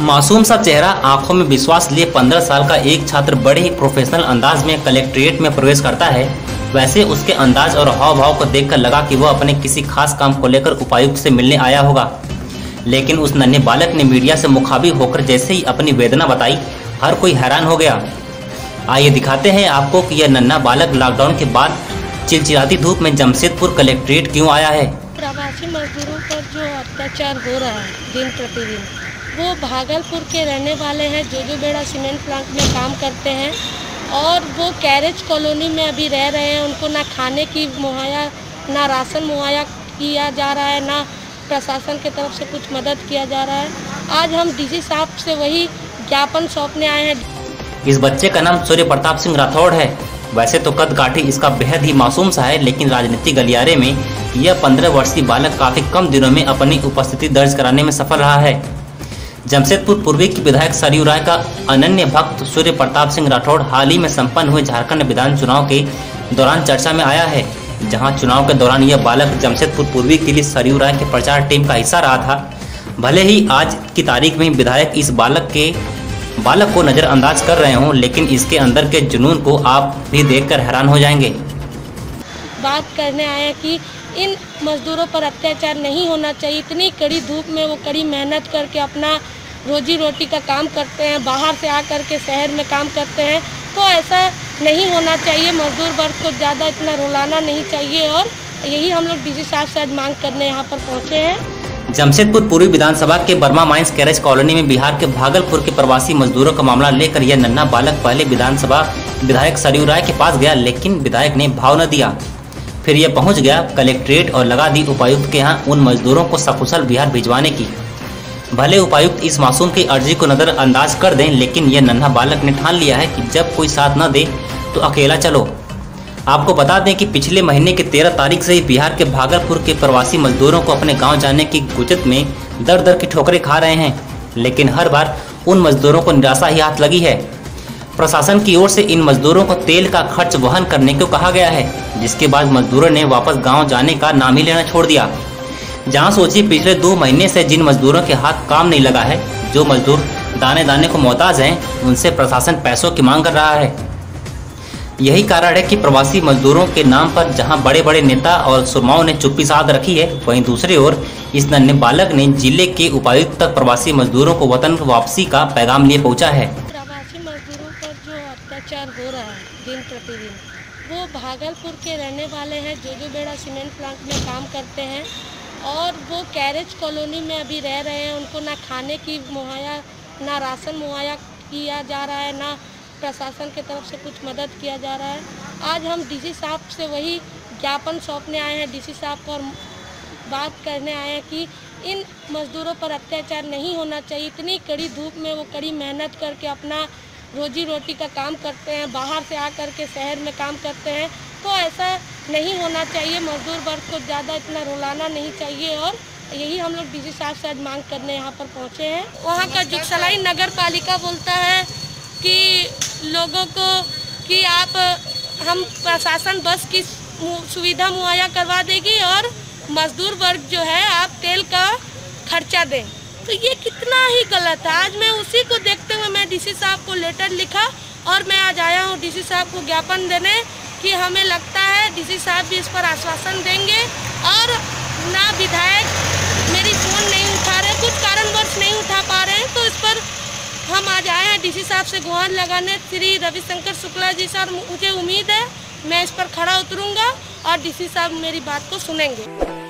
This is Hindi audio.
मासूम सा चेहरा आँखों में विश्वास लिए 15 साल का एक छात्र बड़े ही प्रोफेशनल अंदाज में कलेक्ट्रेट में प्रवेश करता है। वैसे उसके अंदाज और हाव भाव को देखकर लगा कि वह अपने किसी खास काम को लेकर उपायुक्त से मिलने आया होगा। लेकिन उस नन्हे बालक ने मीडिया से मुखाबिर होकर जैसे ही अपनी वेदना बताई, हर कोई हैरान हो गया। आइए दिखाते हैं आपको कि यह नन्हा बालक लॉकडाउन के बाद चिलचिलाती धूप में जमशेदपुर कलेक्ट्रेट क्यों आया है। प्रवासी मजदूरों पर जो अत्याचार हो रहा है दिन प्रतिदिन वो भागलपुर के रहने वाले हैं जो जो बेड़ा सीमेंट प्लांट में काम करते हैं। और वो कैरेज कॉलोनी में अभी रह रहे हैं, उनको ना खाने की मुहैया, ना राशन मुहैया किया जा रहा है, ना प्रशासन की तरफ़ से कुछ मदद किया जा रहा है। आज हम डीसी साहब से वही ज्ञापन सौंपने आए हैं। इस बच्चे का नाम सूर्य प्रताप सिंह राठौड़ है। वैसे तो कद काठी इसका बेहद ही मासूम सा है, लेकिन राजनीतिक गलियारे में यह पंद्रह वर्षीय बालक काफ़ी कम दिनों में अपनी उपस्थिति दर्ज कराने में सफल रहा है। जमशेदपुर पूर्वी की विधायक सरयू राय का अनन्य भक्त सूर्य प्रताप सिंह राठौड़ हाल ही में संपन्न हुए झारखंड विधान चुनाव के दौरान चर्चा में आया है, जहाँ चुनाव के दौरान यह बालक जमशेदपुर पूर्वी के लिए सरयू राय के प्रचार टीम का हिस्सा रहा था। भले ही आज की तारीख में विधायक इस बालक के, बालक को नज़रअंदाज कर रहे हों, लेकिन इसके अंदर के जुनून को आप भी देखकर हैरान हो जाएँगे। बात करने हैं कि इन मजदूरों पर अत्याचार नहीं होना चाहिए। इतनी कड़ी धूप में वो कड़ी मेहनत करके अपना रोजी रोटी का काम करते हैं, बाहर से आकर के शहर में काम करते हैं तो ऐसा नहीं होना चाहिए। मजदूर वर्ग को ज़्यादा इतना रुलाना नहीं चाहिए और यही हम लोग डी साहब से आज मांग करने यहाँ पर पहुँचे हैं। जमशेदपुर पूर्वी विधानसभा के बर्मा माइंस कैरेज कॉलोनी में बिहार के भागलपुर के प्रवासी मजदूरों का मामला लेकर यह नन्ना बालक पहले विधानसभा विधायक सरयू राय के पास गया, लेकिन विधायक ने भाव न दिया। फिर यह पहुँच गया कलेक्ट्रेट और लगा दी उपायुक्त के यहाँ उन मजदूरों को सकुशल बिहार भिजवाने की। भले उपायुक्त इस मासूम की अर्जी को नजरअंदाज कर दें, लेकिन यह नन्हा बालक ने ठान लिया है कि जब कोई साथ न दे तो अकेला चलो। आपको बता दें कि पिछले महीने की तेरह तारीख से ही बिहार के भागलपुर के प्रवासी मजदूरों को अपने गाँव जाने की गुजत में दर दर की ठोकरें खा रहे हैं, लेकिन हर बार उन मजदूरों को निराशा ही हाथ लगी है। प्रशासन की ओर से इन मजदूरों को तेल का खर्च वहन करने को कहा गया है, जिसके बाद मजदूरों ने वापस गाँव जाने का नाम ही लेना छोड़ दिया। जहाँ सोचिए पिछले दो महीने से जिन मजदूरों के हाथ काम नहीं लगा है, जो मजदूर दाने दाने को मोहताज हैं, उनसे प्रशासन पैसों की मांग कर रहा है। यही कारण है कि प्रवासी मजदूरों के नाम पर जहाँ बड़े बड़े नेता और सुरमाओं ने चुप्पी साध रखी है, वहीं दूसरी ओर इस नन्हे बालक ने ज़िले के उपायुक्त तक प्रवासी मजदूरों को वतन वापसी का पैगाम लिए पहुँचा है। प्रवासी मजदूरों पर जो अत्याचार हो रहा है, दिन प्रतिदिन, वो भागलपुर के रहने वाले हैं, जो जो बेड़ा सीमेंट प्लांट में काम करते हैं वो कैरेज कॉलोनी में अभी रह रहे हैं, उनको ना खाने की मुहैया, ना राशन मुहैया किया जा रहा है, ना प्रशासन की तरफ़ से कुछ मदद किया जा रहा है। आज हम डीसी साहब से वही ज्ञापन सौंपने आए हैं, डीसी साहब को और बात करने आए हैं कि इन मजदूरों पर अत्याचार नहीं होना चाहिए। इतनी कड़ी धूप में वो कड़ी मेहनत करके अपना रोजी रोटी का काम करते हैं, बाहर से आकर के शहर में काम करते हैं। तो ऐसा नहीं होना चाहिए। मजदूर वर्ग को ज़्यादा इतना रुलाना नहीं चाहिए और यही हम लोग डीसी साहब से आज मांग करने यहाँ पर पहुँचे हैं। वहाँ का जुगसलाई नगर पालिका बोलता है कि लोगों को कि आप, हम प्रशासन बस की सुविधा मुहैया करवा देगी और मजदूर वर्ग जो है आप तेल का खर्चा दें। तो ये कितना ही गलत है। आज मैं उसी को देखते हुए मैं डीसी साहब को लेटर लिखा और मैं आज आया हूँ डीसी साहब को ज्ञापन देने कि हमें लगता है डीसी साहब भी इस पर आश्वासन देंगे और ना विधायक मेरी फ़ोन नहीं उठा रहे, कुछ कारणवश नहीं उठा पा रहे हैं तो इस पर हम आज आए हैं डीसी साहब से गुहार लगाने। श्री रविशंकर शुक्ला जी सर मुझे उम्मीद है मैं इस पर खड़ा उतरूँगा और डीसी साहब मेरी बात को सुनेंगे।